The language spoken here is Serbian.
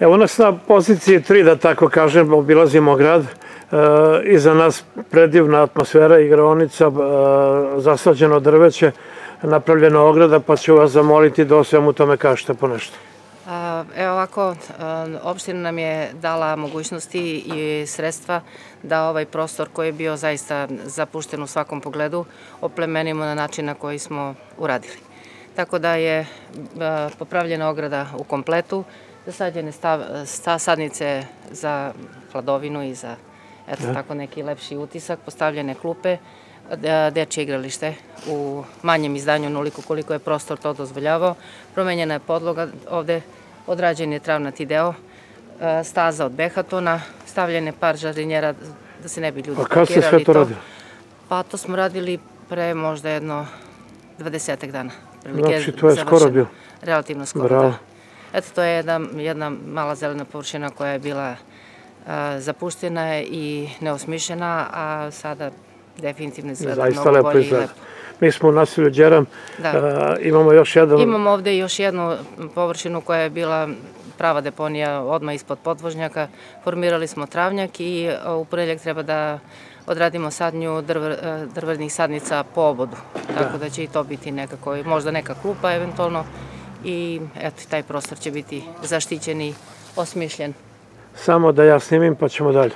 Evo nas na poziciji 3, da tako kažem, obilazimo grad. E, iza nas predivna atmosfera, igraonica, e, zasađeno drveće, napravljena ograda, pa ću vas zamoliti da o svemu tome kažete po nešto. Evo ovako, opština nam je dala mogućnosti i sredstva da ovaj prostor koji je bio zaista zapušten u svakom pogledu oplemenimo na način na koji smo uradili. Tako da je popravljena ograda u kompletu, zasađene sadnice za hladovinu i za eto tako neki lepši utisak, postavljene klupe, dečje igralište u manjem izdanju, noliko koliko je prostor to dozvoljavao. Promenjena je podloga ovde, odrađen je travnati deo, staza od behatona, stavljene par žardinjera da se ne bi ljudi parkirali. A kada ste sve to radili? Pa to smo radili pre možda jedno 20 dana. Znači, to je skoro bilo? Relativno skoro, da. Eto, to je jedna, jedna mala zelena površina koja je bila zapuštena i neosmišljena, a sada definitivno izgleda mnogo bolje i lepo. Mi smo u nasilju Đeram, da. imamo još jedan... Imamo ovde još jednu površinu koja je bila prava deponija odmah ispod podvožnjaka. Formirali smo travnjak i u ponedljak treba da odradimo sadnju drvrnih sadnica po obodu. Tako da će i to biti nekako, možda neka klupa eventualno i eto, taj prostor će biti zaštićen i osmišljen. Samo da ja snimim pa ćemo dalje.